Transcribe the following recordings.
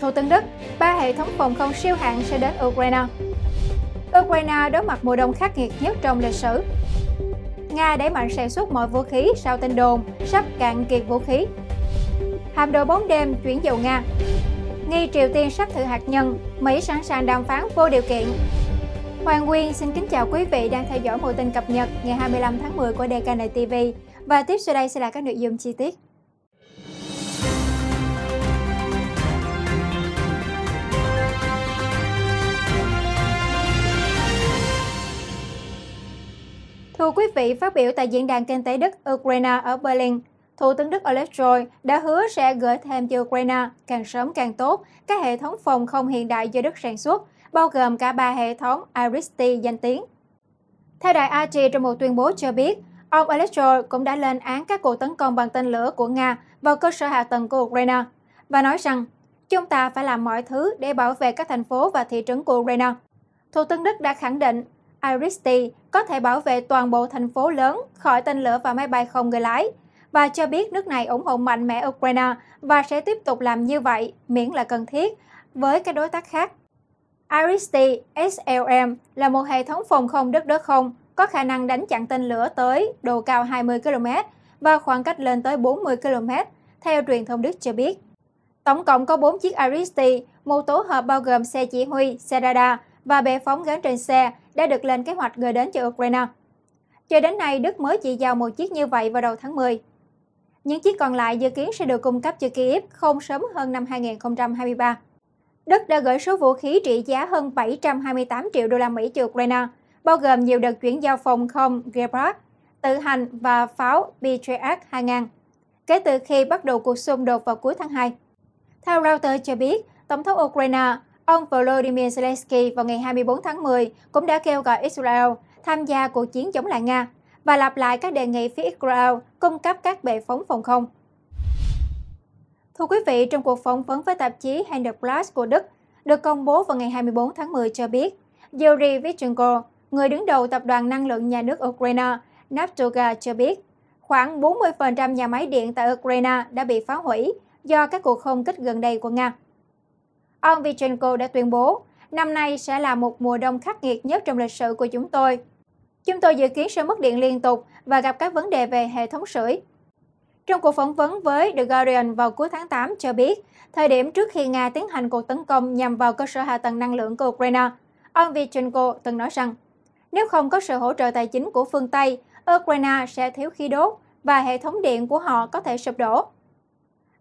Thủ tướng Đức, ba hệ thống phòng không siêu hạng sẽ đến Ukraine. Ukraine đối mặt mùa đông khắc nghiệt nhất trong lịch sử. Nga đẩy mạnh sản xuất mọi vũ khí sau tin đồn sắp cạn kiệt vũ khí. Hạm đội bóng đêm chuyển dầu Nga. Nghi Triều Tiên sắp thử hạt nhân, Mỹ sẵn sàng đàm phán vô điều kiện. Hoàng Nguyên xin kính chào quý vị đang theo dõi một tin cập nhật ngày 25 tháng 10 của DKN TV và tiếp sau đây sẽ là các nội dung chi tiết. Thưa quý vị, phát biểu tại Diễn đàn Kinh tế Đức Ukraine ở Berlin, Thủ tướng Đức Olaf Scholz đã hứa sẽ gửi thêm cho Ukraine càng sớm càng tốt các hệ thống phòng không hiện đại do Đức sản xuất, bao gồm cả ba hệ thống Iris-T danh tiếng. Theo đài RT trong một tuyên bố cho biết, ông Olaf Scholz cũng đã lên án các cuộc tấn công bằng tên lửa của Nga vào cơ sở hạ tầng của Ukraine và nói rằng chúng ta phải làm mọi thứ để bảo vệ các thành phố và thị trấn của Ukraine. Thủ tướng Đức đã khẳng định Iris-T có thể bảo vệ toàn bộ thành phố lớn khỏi tên lửa và máy bay không người lái và cho biết nước này ủng hộ mạnh mẽ Ukraine và sẽ tiếp tục làm như vậy miễn là cần thiết với các đối tác khác. Iris-T SLM là một hệ thống phòng không đất đất không có khả năng đánh chặn tên lửa tới độ cao 20 km và khoảng cách lên tới 40 km, theo truyền thông Đức cho biết. Tổng cộng có 4 chiếc Iris-T, một tổ hợp bao gồm xe chỉ huy, xe radar và bệ phóng gắn trên xe đã được lên kế hoạch gửi đến cho Ukraine. Cho đến nay, Đức mới chỉ giao một chiếc như vậy vào đầu tháng 10. Những chiếc còn lại dự kiến sẽ được cung cấp cho Kiev không sớm hơn năm 2023. Đức đã gửi số vũ khí trị giá hơn 728 triệu đô la Mỹ cho Ukraine, bao gồm nhiều đợt chuyển giao phòng không Gepard, tự hành và pháo Patriot 2000, kể từ khi bắt đầu cuộc xung đột vào cuối tháng 2. Theo Reuters cho biết, Tổng thống Ukraine ông Volodymyr Zelensky vào ngày 24 tháng 10 cũng đã kêu gọi Israel tham gia cuộc chiến chống lại Nga và lặp lại các đề nghị phía Israel cung cấp các bệ phóng phòng không. Thưa quý vị, trong cuộc phỏng vấn với tạp chí Handelsblatt của Đức, được công bố vào ngày 24 tháng 10 cho biết, Yuri Vichenko, người đứng đầu Tập đoàn Năng lượng Nhà nước Ukraine, Naftoga cho biết, khoảng 40% nhà máy điện tại Ukraine đã bị phá hủy do các cuộc không kích gần đây của Nga. Ông Vichenko đã tuyên bố, năm nay sẽ là một mùa đông khắc nghiệt nhất trong lịch sử của chúng tôi. Chúng tôi dự kiến sẽ mất điện liên tục và gặp các vấn đề về hệ thống sưởi. Trong cuộc phỏng vấn với The Guardian vào cuối tháng 8 cho biết, thời điểm trước khi Nga tiến hành cuộc tấn công nhằm vào cơ sở hạ tầng năng lượng của Ukraine, ông Vichenko từng nói rằng, nếu không có sự hỗ trợ tài chính của phương Tây, Ukraine sẽ thiếu khí đốt và hệ thống điện của họ có thể sụp đổ.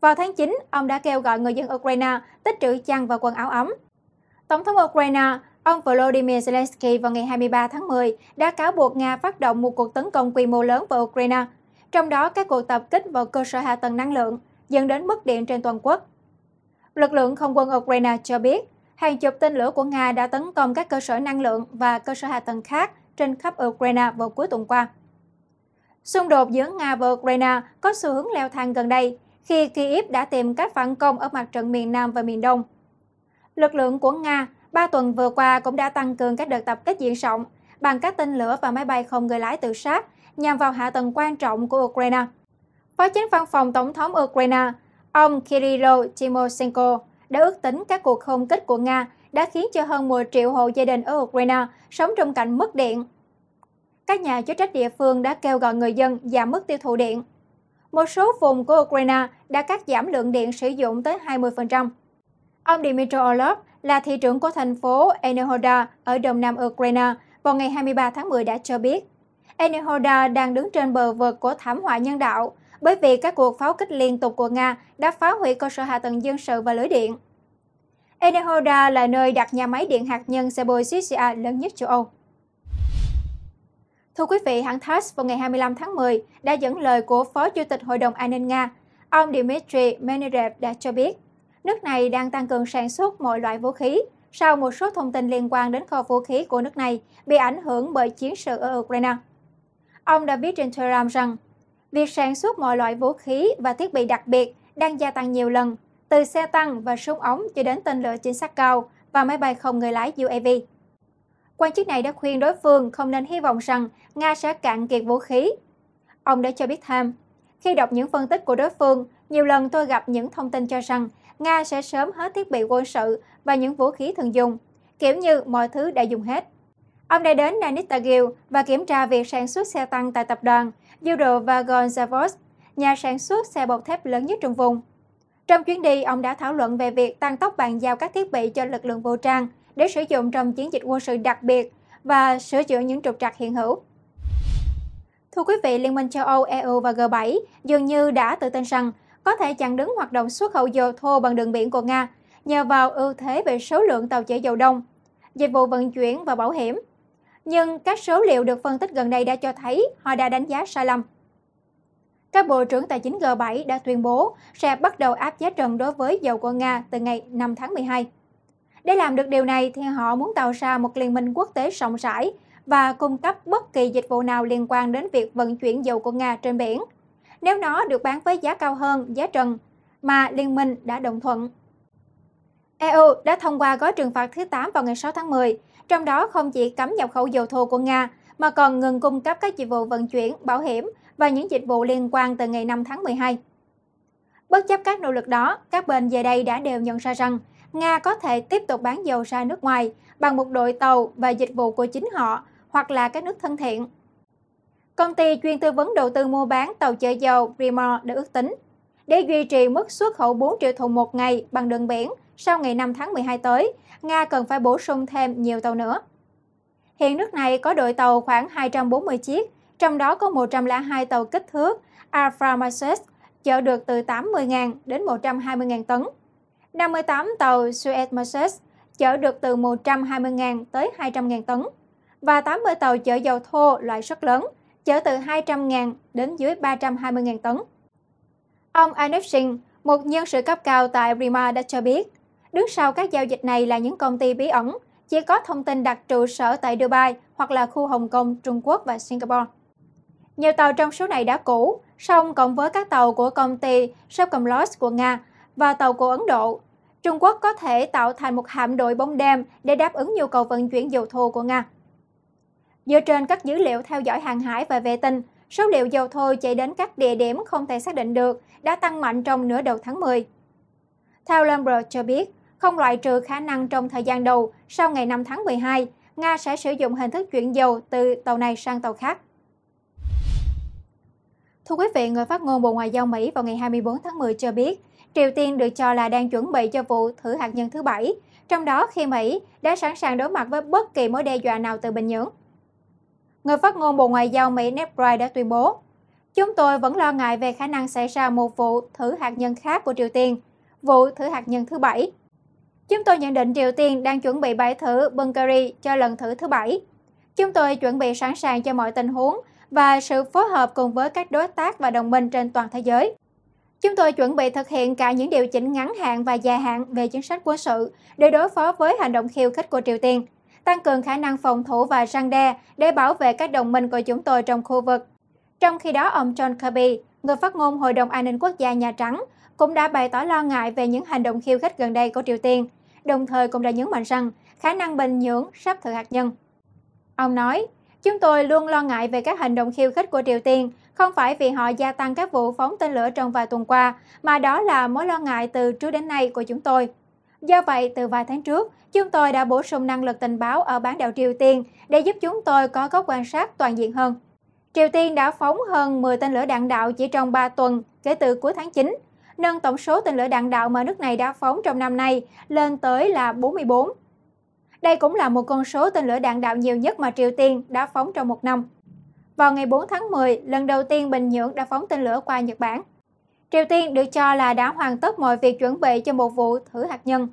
Vào tháng 9, ông đã kêu gọi người dân Ukraine tích trữ chăn và quần áo ấm. Tổng thống Ukraine, ông Volodymyr Zelensky vào ngày 23 tháng 10 đã cáo buộc Nga phát động một cuộc tấn công quy mô lớn vào Ukraine, trong đó các cuộc tập kích vào cơ sở hạ tầng năng lượng, dẫn đến mất điện trên toàn quốc. Lực lượng không quân Ukraine cho biết, hàng chục tên lửa của Nga đã tấn công các cơ sở năng lượng và cơ sở hạ tầng khác trên khắp Ukraine vào cuối tuần qua. Xung đột giữa Nga và Ukraine có xu hướng leo thang gần đây khi Kyiv đã tìm cách phản công ở mặt trận miền Nam và miền Đông. Lực lượng của Nga ba tuần vừa qua cũng đã tăng cường các đợt tập kích diện rộng bằng các tên lửa và máy bay không người lái tự sát nhằm vào hạ tầng quan trọng của Ukraine. Phó chính văn phòng Tổng thống Ukraine, ông Kirilo Timoshenko đã ước tính các cuộc không kích của Nga đã khiến cho hơn 10 triệu hộ gia đình ở Ukraine sống trong cảnh mất điện. Các nhà chức trách địa phương đã kêu gọi người dân giảm mức tiêu thụ điện một số vùng của Ukraine đã cắt giảm lượng điện sử dụng tới 20%. Ông Dmitry Orlov là thị trưởng của thành phố Enehoda ở đông nam Ukraine vào ngày 23 tháng 10 đã cho biết Enehoda đang đứng trên bờ vực của thảm họa nhân đạo bởi vì các cuộc pháo kích liên tục của Nga đã phá hủy cơ sở hạ tầng dân sự và lưới điện. Enehoda là nơi đặt nhà máy điện hạt nhân Zaporizhzhia lớn nhất châu Âu. Thưa quý vị, hãng TASS vào ngày 25 tháng 10 đã dẫn lời của Phó Chủ tịch Hội đồng An ninh Nga, ông Dmitry Medvedev đã cho biết, nước này đang tăng cường sản xuất mọi loại vũ khí sau một số thông tin liên quan đến kho vũ khí của nước này bị ảnh hưởng bởi chiến sự ở Ukraine. Ông đã viết trên Telegram rằng, việc sản xuất mọi loại vũ khí và thiết bị đặc biệt đang gia tăng nhiều lần, từ xe tăng và súng ống cho đến tên lửa chính xác cao và máy bay không người lái UAV. Quan chức này đã khuyên đối phương không nên hy vọng rằng Nga sẽ cạn kiệt vũ khí. Ông đã cho biết thêm, khi đọc những phân tích của đối phương, nhiều lần tôi gặp những thông tin cho rằng Nga sẽ sớm hết thiết bị quân sự và những vũ khí thường dùng, kiểu như mọi thứ đã dùng hết. Ông đã đến Nanitagil và kiểm tra việc sản xuất xe tăng tại tập đoàn Eurovagon Zavod, nhà sản xuất xe bọc thép lớn nhất trong vùng. Trong chuyến đi, ông đã thảo luận về việc tăng tốc bàn giao các thiết bị cho lực lượng vũ trang để sử dụng trong chiến dịch quân sự đặc biệt và sửa chữa những trục trặc hiện hữu. Thưa quý vị, Liên minh châu Âu, EU và G7 dường như đã tự tin rằng có thể chặn đứng hoạt động xuất khẩu dầu thô bằng đường biển của Nga nhờ vào ưu thế về số lượng tàu chở dầu đông, dịch vụ vận chuyển và bảo hiểm. Nhưng các số liệu được phân tích gần đây đã cho thấy họ đã đánh giá sai lầm. Các bộ trưởng tài chính G7 đã tuyên bố sẽ bắt đầu áp giá trần đối với dầu của Nga từ ngày 5 tháng 12. Để làm được điều này thì họ muốn tạo ra một liên minh quốc tế rộng rãi và cung cấp bất kỳ dịch vụ nào liên quan đến việc vận chuyển dầu của Nga trên biển, nếu nó được bán với giá cao hơn giá trần mà liên minh đã đồng thuận. EU đã thông qua gói trừng phạt thứ 8 vào ngày 6 tháng 10, trong đó không chỉ cấm nhập khẩu dầu thô của Nga, mà còn ngừng cung cấp các dịch vụ vận chuyển, bảo hiểm và những dịch vụ liên quan từ ngày 5 tháng 12. Bất chấp các nỗ lực đó, các bên về đây đã đều nhận ra rằng Nga có thể tiếp tục bán dầu ra nước ngoài bằng một đội tàu và dịch vụ của chính họ hoặc là các nước thân thiện. Công ty chuyên tư vấn đầu tư mua bán tàu chở dầu Primor đã ước tính để duy trì mức xuất khẩu 4 triệu thùng một ngày bằng đường biển sau ngày 5 tháng 12 tới, Nga cần phải bổ sung thêm nhiều tàu nữa. Hiện nước này có đội tàu khoảng 240 chiếc, trong đó có 102 tàu kích thước Aframaxes chở được từ 80.000 đến 120.000 tấn. 58 tàu Suezmaxes chở được từ 120.000 tới 200.000 tấn và 80 tàu chở dầu thô loại rất lớn, chở từ 200.000 đến dưới 320.000 tấn. Ông Anup Singh, một nhân sự cấp cao tại Rima đã cho biết, đứng sau các giao dịch này là những công ty bí ẩn, chỉ có thông tin đặt trụ sở tại Dubai hoặc là khu Hồng Kông, Trung Quốc và Singapore. Nhiều tàu trong số này đã cũ, song cộng với các tàu của công ty Sovcomlost của Nga và tàu của Ấn Độ, Trung Quốc có thể tạo thành một hạm đội bóng đêm để đáp ứng nhu cầu vận chuyển dầu thô của Nga. Dựa trên các dữ liệu theo dõi hàng hải và vệ tinh, số liệu dầu thô chạy đến các địa điểm không thể xác định được đã tăng mạnh trong nửa đầu tháng 10. Theo Bloomberg cho biết, không loại trừ khả năng trong thời gian đầu sau ngày 5 tháng 12, Nga sẽ sử dụng hình thức chuyển dầu từ tàu này sang tàu khác. Thưa quý vị, người phát ngôn Bộ Ngoại giao Mỹ vào ngày 24 tháng 10 cho biết, Triều Tiên được cho là đang chuẩn bị cho vụ thử hạt nhân thứ bảy, trong đó khi Mỹ đã sẵn sàng đối mặt với bất kỳ mối đe dọa nào từ Bình Nhưỡng. Người phát ngôn Bộ Ngoại giao Mỹ Ned Price đã tuyên bố, Chúng tôi vẫn lo ngại về khả năng xảy ra một vụ thử hạt nhân khác của Triều Tiên, vụ thử hạt nhân thứ bảy. Chúng tôi nhận định Triều Tiên đang chuẩn bị bãi thử Bunkery cho lần thử thứ bảy. Chúng tôi chuẩn bị sẵn sàng cho mọi tình huống và sự phối hợp cùng với các đối tác và đồng minh trên toàn thế giới. Chúng tôi chuẩn bị thực hiện cả những điều chỉnh ngắn hạn và dài hạn về chính sách quân sự để đối phó với hành động khiêu khích của Triều Tiên, tăng cường khả năng phòng thủ và răng đe để bảo vệ các đồng minh của chúng tôi trong khu vực. Trong khi đó, ông John Kirby, người phát ngôn Hội đồng An ninh Quốc gia Nhà Trắng, cũng đã bày tỏ lo ngại về những hành động khiêu khích gần đây của Triều Tiên, đồng thời cũng đã nhấn mạnh rằng khả năng Bình Nhưỡng sắp thử hạt nhân. Ông nói, chúng tôi luôn lo ngại về các hành động khiêu khích của Triều Tiên, không phải vì họ gia tăng các vụ phóng tên lửa trong vài tuần qua, mà đó là mối lo ngại từ trước đến nay của chúng tôi. Do vậy, từ vài tháng trước, chúng tôi đã bổ sung năng lực tình báo ở bán đảo Triều Tiên để giúp chúng tôi có góc quan sát toàn diện hơn. Triều Tiên đã phóng hơn 10 tên lửa đạn đạo chỉ trong 3 tuần kể từ cuối tháng 9, nâng tổng số tên lửa đạn đạo mà nước này đã phóng trong năm nay lên tới là 44. Đây cũng là một con số tên lửa đạn đạo nhiều nhất mà Triều Tiên đã phóng trong một năm. Vào ngày 4 tháng 10, lần đầu tiên Bình Nhưỡng đã phóng tên lửa qua Nhật Bản. Triều Tiên được cho là đã hoàn tất mọi việc chuẩn bị cho một vụ thử hạt nhân.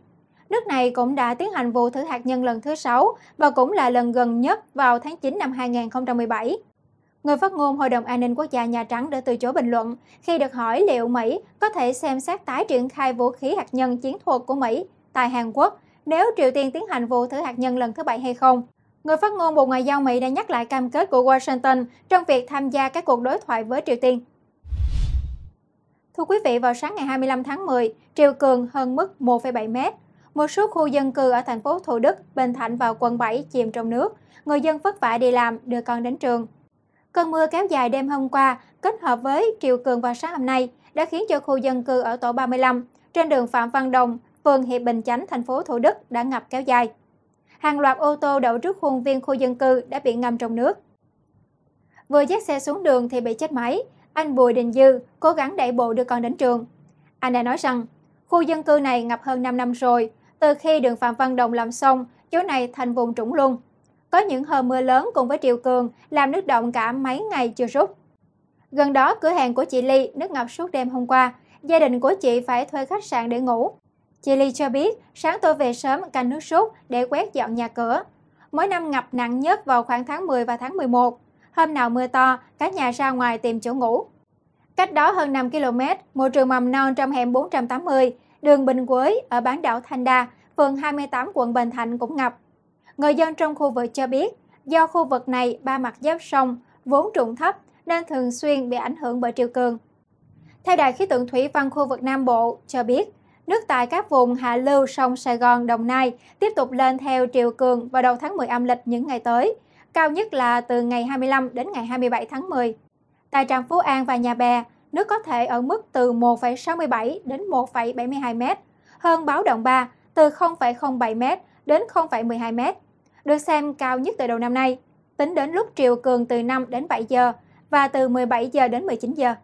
Nước này cũng đã tiến hành vụ thử hạt nhân lần thứ 6 và cũng là lần gần nhất vào tháng 9 năm 2017. Người phát ngôn Hội đồng An ninh Quốc gia Nhà Trắng đã từ chối bình luận khi được hỏi liệu Mỹ có thể xem xét tái triển khai vũ khí hạt nhân chiến thuật của Mỹ tại Hàn Quốc nếu Triều Tiên tiến hành vụ thử hạt nhân lần thứ bảy hay không. Người phát ngôn Bộ Ngoại giao Mỹ đã nhắc lại cam kết của Washington trong việc tham gia các cuộc đối thoại với Triều Tiên. Thưa quý vị, vào sáng ngày 25 tháng 10, triều cường hơn mức 1,7 mét. Một số khu dân cư ở thành phố Thủ Đức, Bình Thạnh và quận 7 chìm trong nước. Người dân vất vả đi làm, đưa con đến trường. Cơn mưa kéo dài đêm hôm qua kết hợp với triều cường vào sáng hôm nay đã khiến cho khu dân cư ở tổ 35, trên đường Phạm Văn Đồng, phường Hiệp Bình Chánh, thành phố Thủ Đức đã ngập kéo dài. Hàng loạt ô tô đậu trước khuôn viên khu dân cư đã bị ngâm trong nước. Vừa dắt xe xuống đường thì bị chết máy, anh Bùi Đình Dư cố gắng đẩy bộ đưa con đến trường. Anh đã nói rằng, khu dân cư này ngập hơn 5 năm rồi, từ khi đường Phạm Văn Đồng làm xong, chỗ này thành vùng trũng luôn. Có những hờ mưa lớn cùng với triều cường làm nước động cả mấy ngày chưa rút. Gần đó, cửa hàng của chị Ly nước ngập suốt đêm hôm qua, gia đình của chị phải thuê khách sạn để ngủ. Chị Ly cho biết, sáng tôi về sớm canh nước rút để quét dọn nhà cửa. Mỗi năm ngập nặng nhất vào khoảng tháng 10 và tháng 11. Hôm nào mưa to, cả nhà ra ngoài tìm chỗ ngủ. Cách đó hơn 5 km, một trường mầm non trong hẻm 480, đường Bình Quế ở bán đảo Thanh Đa, phường 28 quận Bình Thạnh cũng ngập. Người dân trong khu vực cho biết, do khu vực này ba mặt giáp sông, vốn trụng thấp nên thường xuyên bị ảnh hưởng bởi triều cường. Theo Đài khí tượng thủy văn khu vực Nam Bộ cho biết, nước tại các vùng hạ lưu sông Sài Gòn, Đồng Nai tiếp tục lên theo triều cường vào đầu tháng 10 âm lịch những ngày tới, cao nhất là từ ngày 25 đến ngày 27 tháng 10. Tại trạm Phú An và Nhà Bè, nước có thể ở mức từ 1,67 đến 1,72 m, hơn báo động 3 từ 0,07 m đến 0,12 m, được xem cao nhất từ đầu năm nay, tính đến lúc triều cường từ 5 đến 7 giờ và từ 17 giờ đến 19 giờ.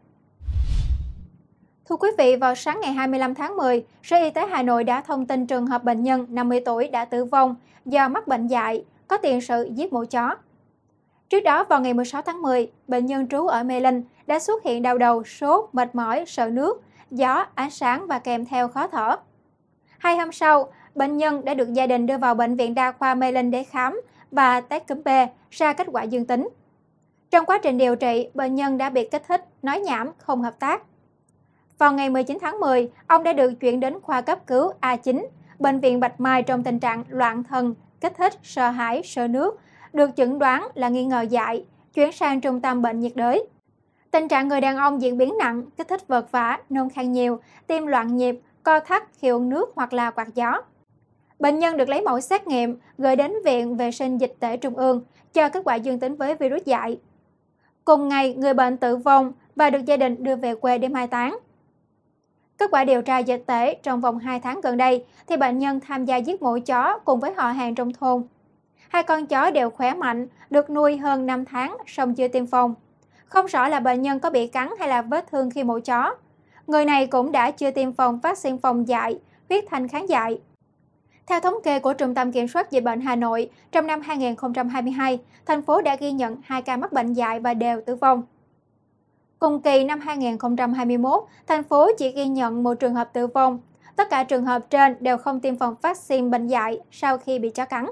Thưa quý vị, vào sáng ngày 25 tháng 10, Sở Y tế Hà Nội đã thông tin trường hợp bệnh nhân 50 tuổi đã tử vong do mắc bệnh dại, có tiền sử giết mổ chó. Trước đó, vào ngày 16 tháng 10, bệnh nhân trú ở Mê Linh đã xuất hiện đau đầu, sốt, mệt mỏi, sợ nước, gió, ánh sáng và kèm theo khó thở. Hai hôm sau, bệnh nhân đã được gia đình đưa vào Bệnh viện Đa khoa Mê Linh để khám và test cúm B ra kết quả dương tính. Trong quá trình điều trị, bệnh nhân đã bị kích thích, nói nhảm, không hợp tác. Vào ngày 19 tháng 10, ông đã được chuyển đến khoa cấp cứu A9, Bệnh viện Bạch Mai trong tình trạng loạn thần, kích thích, sợ hãi, sợ nước, được chẩn đoán là nghi ngờ dại, chuyển sang trung tâm bệnh nhiệt đới. Tình trạng người đàn ông diễn biến nặng, kích thích vật vã, nôn khan nhiều, tim loạn nhịp, co thắt khi uống nước hoặc là quạt gió. Bệnh nhân được lấy mẫu xét nghiệm, gửi đến Viện Vệ sinh Dịch tễ Trung ương, cho kết quả dương tính với virus dại. Cùng ngày, người bệnh tử vong và được gia đình đưa về quê để mai táng. Kết quả điều tra dịch tễ trong vòng 2 tháng gần đây thì bệnh nhân tham gia giết mổ chó cùng với họ hàng trong thôn. Hai con chó đều khỏe mạnh, được nuôi hơn 5 tháng, song chưa tiêm phòng. Không rõ là bệnh nhân có bị cắn hay là vết thương khi mổ chó. Người này cũng đã chưa tiêm phòng vaccine phòng dại, huyết thanh kháng dại. Theo thống kê của Trung tâm Kiểm soát Dịch bệnh Hà Nội, trong năm 2022, thành phố đã ghi nhận 2 ca mắc bệnh dại và đều tử vong. Cùng kỳ năm 2021, thành phố chỉ ghi nhận một trường hợp tử vong. Tất cả trường hợp trên đều không tiêm phòng vaccine bệnh dạy sau khi bị chó cắn.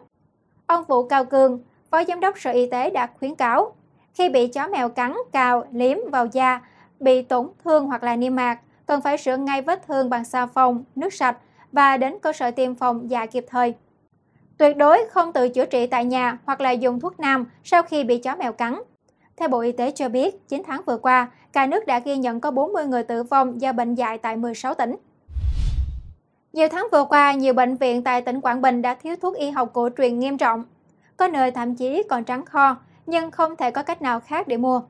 Ông Vũ Cao Cương, Phó Giám đốc Sở Y tế đã khuyến cáo, khi bị chó mèo cắn, cào, liếm vào da, bị tổn thương hoặc là niêm mạc, cần phải sửa ngay vết thương bằng xà phòng, nước sạch và đến cơ sở tiêm phòng dạ kịp thời. Tuyệt đối không tự chữa trị tại nhà hoặc là dùng thuốc nam sau khi bị chó mèo cắn. Theo Bộ Y tế cho biết, 9 tháng vừa qua, cả nước đã ghi nhận có 40 người tử vong do bệnh dạy tại 16 tỉnh. Nhiều tháng vừa qua, nhiều bệnh viện tại tỉnh Quảng Bình đã thiếu thuốc y học cổ truyền nghiêm trọng. Có nơi thậm chí còn trắng kho, nhưng không thể có cách nào khác để mua.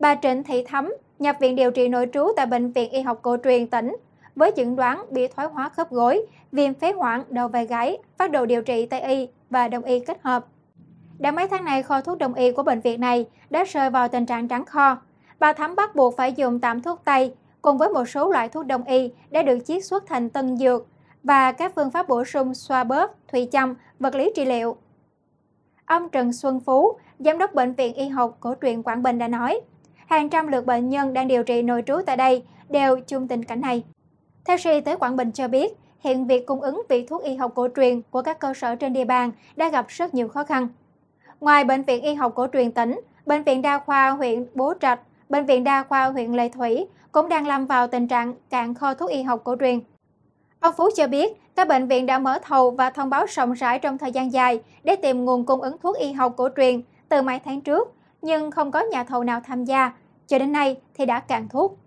Bà Trịnh Thị Thắm, nhập viện điều trị nội trú tại Bệnh viện Y học cổ truyền tỉnh, với chẩn đoán bị thoái hóa khớp gối, viêm phế hoảng đầu vai gáy, phát đồ điều trị Tây y và Đông y kết hợp. Đã mấy tháng này, kho thuốc Đông y của bệnh viện này đã rơi vào tình trạng trắng kho. Bà Thắm bắt buộc phải dùng tạm thuốc Tây cùng với một số loại thuốc Đông y đã được chiết xuất thành tân dược và các phương pháp bổ sung xoa bóp, thủy châm, vật lý trị liệu. Ông Trần Xuân Phú, Giám đốc Bệnh viện Y học cổ truyền Quảng Bình đã nói, hàng trăm lượt bệnh nhân đang điều trị nội trú tại đây đều chung tình cảnh này. Theo sĩ tới tế Quảng Bình cho biết, hiện việc cung ứng vị thuốc y học cổ truyền của các cơ sở trên địa bàn đã gặp rất nhiều khó khăn. Ngoài Bệnh viện Y học cổ truyền tỉnh, Bệnh viện Đa khoa huyện Bố Trạch, Bệnh viện Đa khoa huyện Lệ Thủy cũng đang lâm vào tình trạng cạn kho thuốc y học cổ truyền. Ông Phú cho biết, các bệnh viện đã mở thầu và thông báo rộng rãi trong thời gian dài để tìm nguồn cung ứng thuốc y học cổ truyền từ mấy tháng trước, nhưng không có nhà thầu nào tham gia. Cho đến nay thì đã cạn thuốc.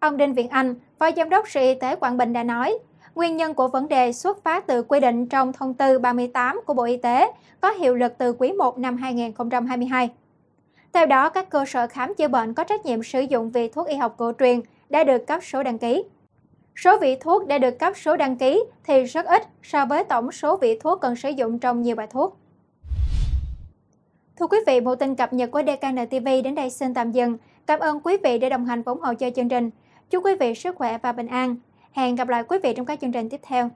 Ông Đinh Viện Anh, Phó Giám đốc Sở Y tế Quảng Bình đã nói, nguyên nhân của vấn đề xuất phát từ quy định trong thông tư 38 của Bộ Y tế có hiệu lực từ quý 1 năm 2022. Theo đó, các cơ sở khám chữa bệnh có trách nhiệm sử dụng vị thuốc y học cổ truyền đã được cấp số đăng ký. Số vị thuốc đã được cấp số đăng ký thì rất ít so với tổng số vị thuốc cần sử dụng trong nhiều bài thuốc. Thưa quý vị, một tin cập nhật của DKN TV đến đây xin tạm dừng. Cảm ơn quý vị đã đồng hành ủng hộ cho chương trình. Chúc quý vị sức khỏe và bình an. Hẹn gặp lại quý vị trong các chương trình tiếp theo.